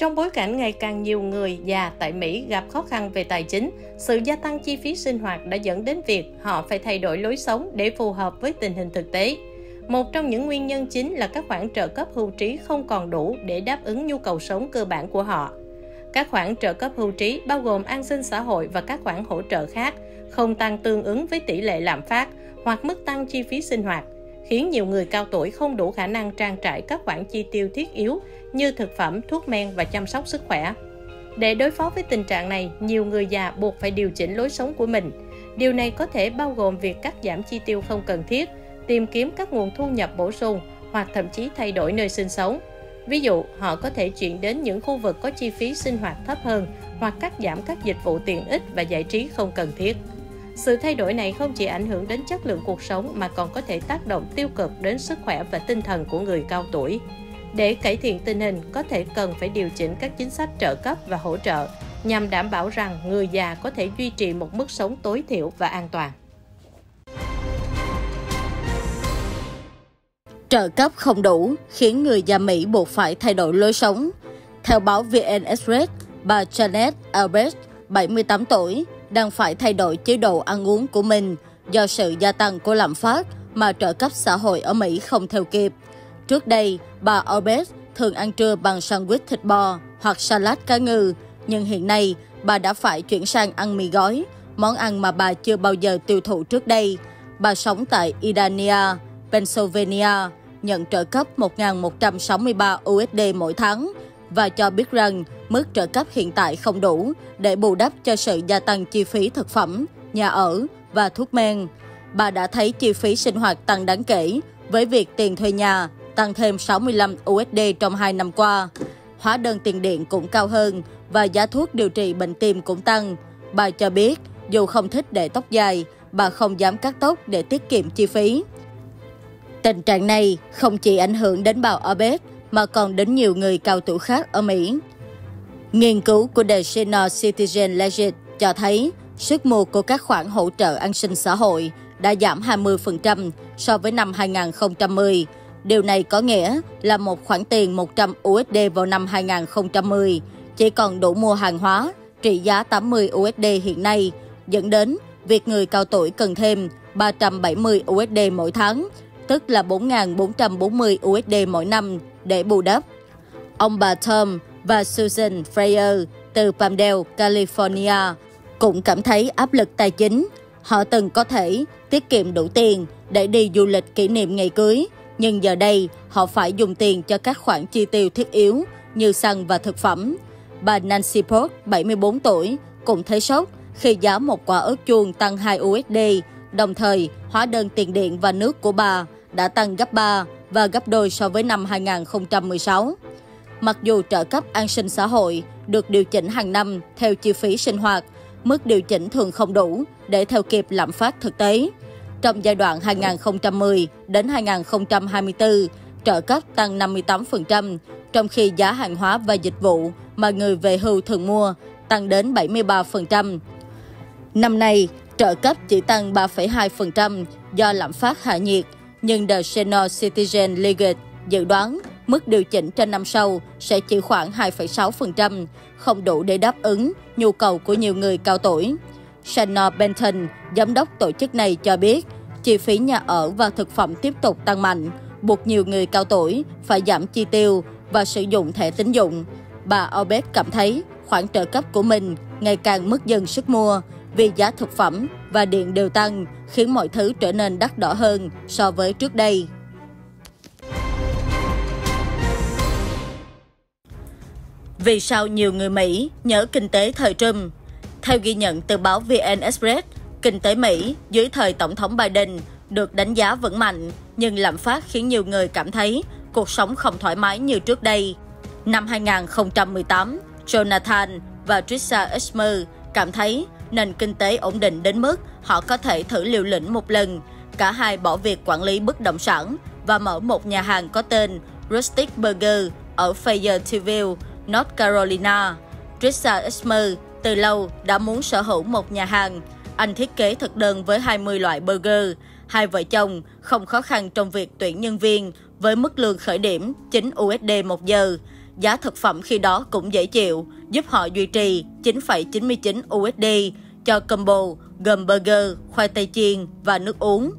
Trong bối cảnh ngày càng nhiều người già tại Mỹ gặp khó khăn về tài chính, sự gia tăng chi phí sinh hoạt đã dẫn đến việc họ phải thay đổi lối sống để phù hợp với tình hình thực tế. Một trong những nguyên nhân chính là các khoản trợ cấp hưu trí không còn đủ để đáp ứng nhu cầu sống cơ bản của họ. Các khoản trợ cấp hưu trí bao gồm an sinh xã hội và các khoản hỗ trợ khác không tăng tương ứng với tỷ lệ lạm phát hoặc mức tăng chi phí sinh hoạt, khiến nhiều người cao tuổi không đủ khả năng trang trải các khoản chi tiêu thiết yếu như thực phẩm, thuốc men và chăm sóc sức khỏe. Để đối phó với tình trạng này, nhiều người già buộc phải điều chỉnh lối sống của mình. Điều này có thể bao gồm việc cắt giảm chi tiêu không cần thiết, tìm kiếm các nguồn thu nhập bổ sung hoặc thậm chí thay đổi nơi sinh sống. Ví dụ, họ có thể chuyển đến những khu vực có chi phí sinh hoạt thấp hơn hoặc cắt giảm các dịch vụ tiện ích và giải trí không cần thiết. Sự thay đổi này không chỉ ảnh hưởng đến chất lượng cuộc sống mà còn có thể tác động tiêu cực đến sức khỏe và tinh thần của người cao tuổi. Để cải thiện tình hình, có thể cần phải điều chỉnh các chính sách trợ cấp và hỗ trợ nhằm đảm bảo rằng người già có thể duy trì một mức sống tối thiểu và an toàn. Trợ cấp không đủ khiến người già Mỹ buộc phải thay đổi lối sống. Theo báo VN Express, bà Janet Albert, 78 tuổi, đang phải thay đổi chế độ ăn uống của mình do sự gia tăng của lạm phát mà trợ cấp xã hội ở Mỹ không theo kịp. Trước đây, bà Albert thường ăn trưa bằng sandwich thịt bò hoặc salad cá ngừ, nhưng hiện nay bà đã phải chuyển sang ăn mì gói, món ăn mà bà chưa bao giờ tiêu thụ trước đây. Bà sống tại Idania, Pennsylvania, nhận trợ cấp 1.163 USD mỗi tháng và cho biết rằng mức trợ cấp hiện tại không đủ để bù đắp cho sự gia tăng chi phí thực phẩm, nhà ở và thuốc men. Bà đã thấy chi phí sinh hoạt tăng đáng kể với việc tiền thuê nhà tăng thêm 65 USD trong 2 năm qua. Hóa đơn tiền điện cũng cao hơn và giá thuốc điều trị bệnh tim cũng tăng. Bà cho biết dù không thích để tóc dài, bà không dám cắt tóc để tiết kiệm chi phí. Tình trạng này không chỉ ảnh hưởng đến bà Abed mà còn đến nhiều người cao tuổi khác ở Mỹ. Nghiên cứu của The Senior Citizen Legit cho thấy sức mua của các khoản hỗ trợ an sinh xã hội đã giảm 20% so với năm 2010. Điều này có nghĩa là một khoản tiền 100 USD vào năm 2010 chỉ còn đủ mua hàng hóa trị giá 80 USD hiện nay, dẫn đến việc người cao tuổi cần thêm 370 USD mỗi tháng, tức là 4.440 USD mỗi năm để bù đắp. Ông bà Tom và Susan Freyer từ Palmdale, California cũng cảm thấy áp lực tài chính. Họ từng có thể tiết kiệm đủ tiền để đi du lịch kỷ niệm ngày cưới, nhưng giờ đây họ phải dùng tiền cho các khoản chi tiêu thiết yếu như xăng và thực phẩm. Bà Nancy Port, 74 tuổi, cũng thấy sốc khi giá một quả ớt chuông tăng 2 USD, đồng thời hóa đơn tiền điện và nước của bà đã tăng gấp 3 và gấp đôi so với năm 2016. Mặc dù trợ cấp an sinh xã hội được điều chỉnh hàng năm theo chi phí sinh hoạt, mức điều chỉnh thường không đủ để theo kịp lạm phát thực tế. Trong giai đoạn 2010 đến 2024, trợ cấp tăng 58%, trong khi giá hàng hóa và dịch vụ mà người về hưu thường mua tăng đến 73%. Năm nay, trợ cấp chỉ tăng 3,2% do lạm phát hạ nhiệt nhưng The Senior Citizen League dự đoán mức điều chỉnh trên năm sau sẽ chỉ khoảng 2,6%, không đủ để đáp ứng nhu cầu của nhiều người cao tuổi. Shannon Benton, giám đốc tổ chức này cho biết, chi phí nhà ở và thực phẩm tiếp tục tăng mạnh, buộc nhiều người cao tuổi phải giảm chi tiêu và sử dụng thẻ tín dụng. Bà Obed cảm thấy khoản trợ cấp của mình ngày càng mất dần sức mua vì giá thực phẩm và điện đều tăng, khiến mọi thứ trở nên đắt đỏ hơn so với trước đây. Vì sao nhiều người Mỹ nhớ kinh tế thời Trump? Theo ghi nhận từ báo VN Express, kinh tế Mỹ dưới thời Tổng thống Biden được đánh giá vững mạnh, nhưng lạm phát khiến nhiều người cảm thấy cuộc sống không thoải mái như trước đây. Năm 2018, Jonathan và Trisha Esmer cảm thấy nền kinh tế ổn định đến mức họ có thể thử liều lĩnh một lần. Cả hai bỏ việc quản lý bất động sản và mở một nhà hàng có tên Rustic Burger ở Fayetteville, North Carolina. Trisha Esmer từ lâu đã muốn sở hữu một nhà hàng. Anh thiết kế thực đơn với 20 loại burger. Hai vợ chồng không khó khăn trong việc tuyển nhân viên với mức lương khởi điểm 9 USD một giờ. Giá thực phẩm khi đó cũng dễ chịu, giúp họ duy trì 9,99 USD cho combo gồm burger, khoai tây chiên và nước uống.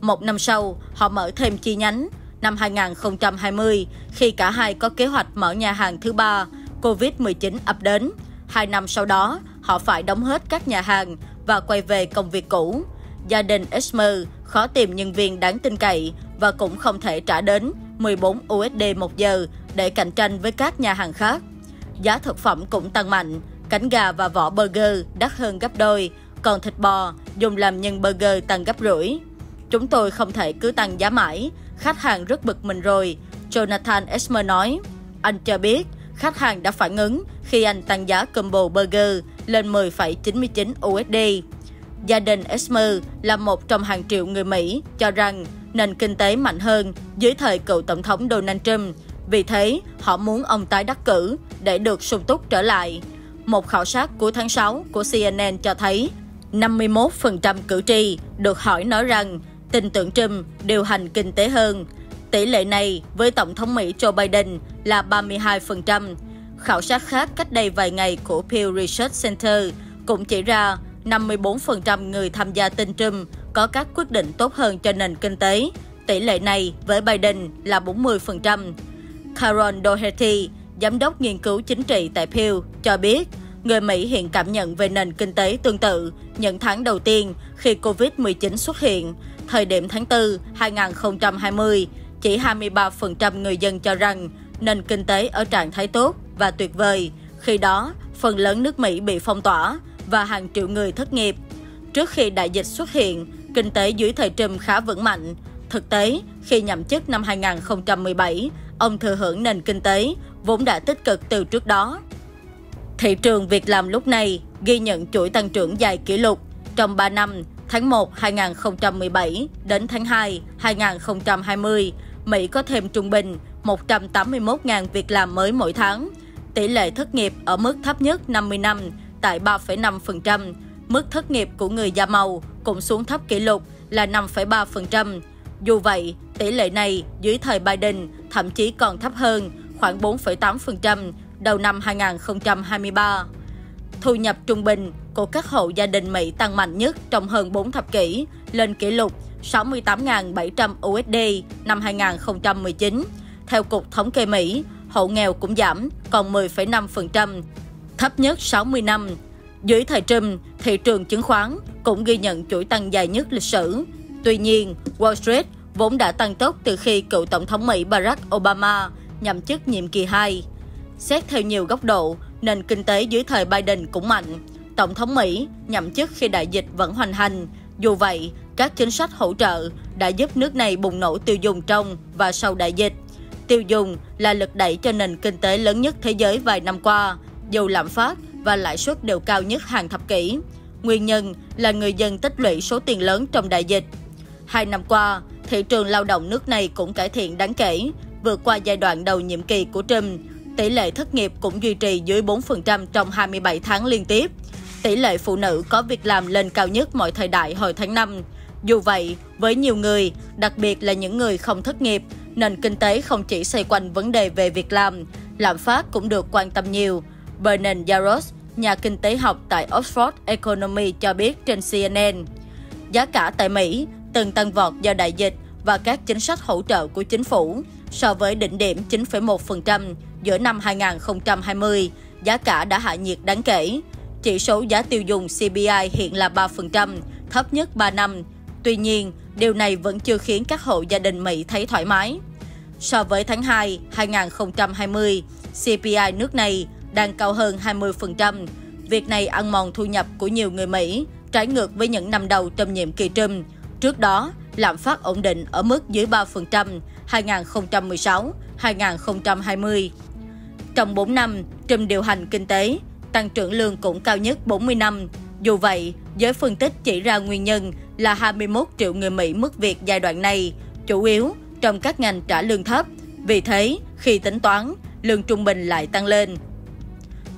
Một năm sau, họ mở thêm chi nhánh. Năm 2020, khi cả hai có kế hoạch mở nhà hàng thứ ba, Covid-19 ập đến. Hai năm sau đó, họ phải đóng hết các nhà hàng và quay về công việc cũ. Gia đình Esmer khó tìm nhân viên đáng tin cậy và cũng không thể trả đến 14 USD một giờ để cạnh tranh với các nhà hàng khác. Giá thực phẩm cũng tăng mạnh, cánh gà và vỏ burger đắt hơn gấp đôi, còn thịt bò dùng làm nhân burger tăng gấp rưỡi. Chúng tôi không thể cứ tăng giá mãi, khách hàng rất bực mình rồi, Jonathan Esmer nói. Anh cho biết khách hàng đã phản ứng khi anh tăng giá combo burger lên 10,99 USD. Gia đình Esmer là một trong hàng triệu người Mỹ cho rằng nền kinh tế mạnh hơn dưới thời cựu Tổng thống Donald Trump. Vì thế, họ muốn ông tái đắc cử để được sung túc trở lại. Một khảo sát cuối tháng 6 của CNN cho thấy 51% cử tri được hỏi nói rằng tin tưởng Trump điều hành kinh tế hơn. Tỷ lệ này với Tổng thống Mỹ Joe Biden là 32%. Khảo sát khác cách đây vài ngày của Pew Research Center cũng chỉ ra 54% người tham gia tin Trump có các quyết định tốt hơn cho nền kinh tế. Tỷ lệ này với Biden là 40%. Karen Doherty, giám đốc nghiên cứu chính trị tại Pew, cho biết người Mỹ hiện cảm nhận về nền kinh tế tương tự những tháng đầu tiên khi Covid-19 xuất hiện. Thời điểm tháng 4 2020, chỉ 23% người dân cho rằng nền kinh tế ở trạng thái tốt và tuyệt vời. Khi đó, phần lớn nước Mỹ bị phong tỏa và hàng triệu người thất nghiệp. Trước khi đại dịch xuất hiện, kinh tế dưới thời Trump khá vững mạnh. Thực tế, khi nhậm chức năm 2017, ông thừa hưởng nền kinh tế vốn đã tích cực từ trước đó. Thị trường việc làm lúc này ghi nhận chuỗi tăng trưởng dài kỷ lục trong 3 năm tháng 1 2017 đến tháng 2 2020, Mỹ có thêm trung bình 181.000 việc làm mới mỗi tháng. Tỷ lệ thất nghiệp ở mức thấp nhất 50 năm tại 3,5%. Mức thất nghiệp của người da màu cũng xuống thấp kỷ lục là 5,3%. Dù vậy, tỷ lệ này dưới thời Biden thậm chí còn thấp hơn, khoảng 4,8% đầu năm 2023. Thu nhập trung bình của các hộ gia đình Mỹ tăng mạnh nhất trong hơn 4 thập kỷ, lên kỷ lục 68.700 USD năm 2019. Theo Cục Thống kê Mỹ, hộ nghèo cũng giảm còn 10,5%, thấp nhất 60 năm. Dưới thời Trump, thị trường chứng khoán cũng ghi nhận chuỗi tăng dài nhất lịch sử. Tuy nhiên, Wall Street vốn đã tăng tốc từ khi cựu Tổng thống Mỹ Barack Obama nhậm chức nhiệm kỳ 2. Xét theo nhiều góc độ, nền kinh tế dưới thời Biden cũng mạnh. Tổng thống Mỹ nhậm chức khi đại dịch vẫn hoành hành. Dù vậy, các chính sách hỗ trợ đã giúp nước này bùng nổ tiêu dùng trong và sau đại dịch. Tiêu dùng là lực đẩy cho nền kinh tế lớn nhất thế giới vài năm qua, dù lạm phát và lãi suất đều cao nhất hàng thập kỷ. Nguyên nhân là người dân tích lũy số tiền lớn trong đại dịch. Hai năm qua, thị trường lao động nước này cũng cải thiện đáng kể, vượt qua giai đoạn đầu nhiệm kỳ của Trump. Tỷ lệ thất nghiệp cũng duy trì dưới 4% trong 27 tháng liên tiếp. Tỷ lệ phụ nữ có việc làm lên cao nhất mọi thời đại hồi tháng 5. Dù vậy, với nhiều người, đặc biệt là những người không thất nghiệp, nền kinh tế không chỉ xoay quanh vấn đề về việc làm, lạm phát cũng được quan tâm nhiều. Bernard Yaros, nhà kinh tế học tại Oxford Economy cho biết trên CNN, giá cả tại Mỹ từng tăng vọt do đại dịch và các chính sách hỗ trợ của chính phủ. So với đỉnh điểm 9,1% giữa năm 2020, giá cả đã hạ nhiệt đáng kể. Chỉ số giá tiêu dùng CPI hiện là 3%, thấp nhất 3 năm. Tuy nhiên, điều này vẫn chưa khiến các hộ gia đình Mỹ thấy thoải mái. So với tháng 2 2020, CPI nước này đang cao hơn 20%. Việc này ăn mòn thu nhập của nhiều người Mỹ, trái ngược với những năm đầu trong nhiệm kỳ Trump. Trước đó, lạm phát ổn định ở mức dưới 3% 2016-2020. Trong 4 năm, trùm điều hành kinh tế, tăng trưởng lương cũng cao nhất 40 năm. Dù vậy, giới phân tích chỉ ra nguyên nhân là 21 triệu người Mỹ mất việc giai đoạn này, chủ yếu trong các ngành trả lương thấp. Vì thế, khi tính toán, lương trung bình lại tăng lên.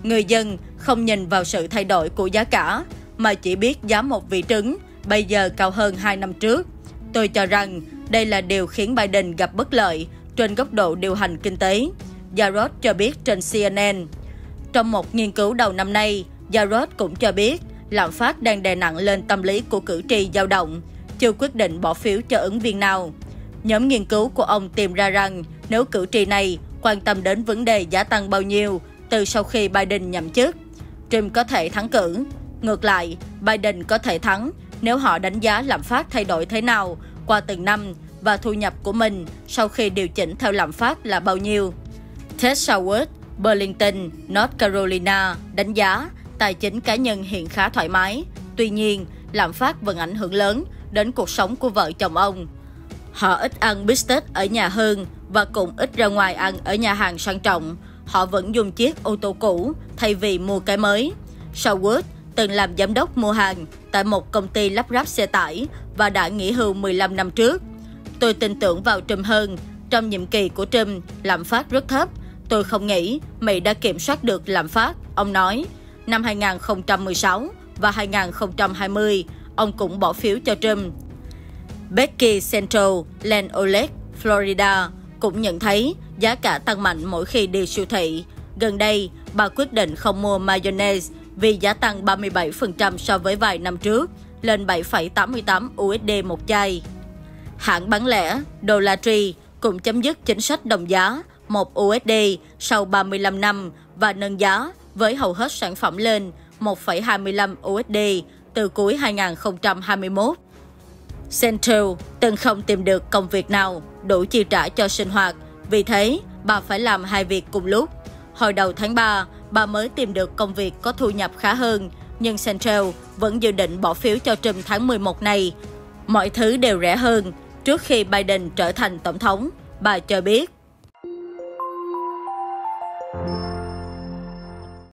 Người dân không nhìn vào sự thay đổi của giá cả, mà chỉ biết giá một vị trứng bây giờ cao hơn 2 năm trước. Tôi cho rằng đây là điều khiến Biden gặp bất lợi trên góc độ điều hành kinh tế. Jarrod cho biết trên CNN. Trong một nghiên cứu đầu năm nay, Jarrod cũng cho biết lạm phát đang đè nặng lên tâm lý của cử tri dao động, chưa quyết định bỏ phiếu cho ứng viên nào. Nhóm nghiên cứu của ông tìm ra rằng nếu cử tri này quan tâm đến vấn đề giá tăng bao nhiêu từ sau khi Biden nhậm chức, Trump có thể thắng cử. Ngược lại, Biden có thể thắng nếu họ đánh giá lạm phát thay đổi thế nào qua từng năm và thu nhập của mình sau khi điều chỉnh theo lạm phát là bao nhiêu. Ted Soward, Burlington, North Carolina đánh giá tài chính cá nhân hiện khá thoải mái. Tuy nhiên, lạm phát vẫn ảnh hưởng lớn đến cuộc sống của vợ chồng ông. Họ ít ăn bít tết ở nhà hơn và cũng ít ra ngoài ăn ở nhà hàng sang trọng. Họ vẫn dùng chiếc ô tô cũ thay vì mua cái mới. Soward từng làm giám đốc mua hàng tại một công ty lắp ráp xe tải và đã nghỉ hưu 15 năm trước. Tôi tin tưởng vào Trump hơn. Trong nhiệm kỳ của Trump, lạm phát rất thấp. Tôi không nghĩ Mỹ đã kiểm soát được lạm phát, ông nói. Năm 2016 và 2020, ông cũng bỏ phiếu cho Trump. Becky Central, Land O'Lake, Florida cũng nhận thấy giá cả tăng mạnh mỗi khi đi siêu thị. Gần đây, bà quyết định không mua mayonnaise vì giá tăng 37% so với vài năm trước, lên 7,88 USD một chai. Hãng bán lẻ Dollar Tree cũng chấm dứt chính sách đồng giá 1 USD sau 35 năm và nâng giá với hầu hết sản phẩm lên 1,25 USD từ cuối 2021. Central từng không tìm được công việc nào đủ chi trả cho sinh hoạt, vì thế bà phải làm hai việc cùng lúc. Hồi đầu tháng 3, bà mới tìm được công việc có thu nhập khá hơn, nhưng Central vẫn dự định bỏ phiếu cho Trump tháng 11 này. Mọi thứ đều rẻ hơn trước khi Biden trở thành tổng thống, bà cho biết.